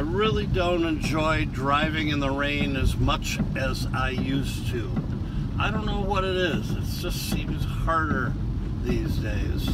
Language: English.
I really don't enjoy driving in the rain as much as I used to. I don't know what it is. It just seems harder these days.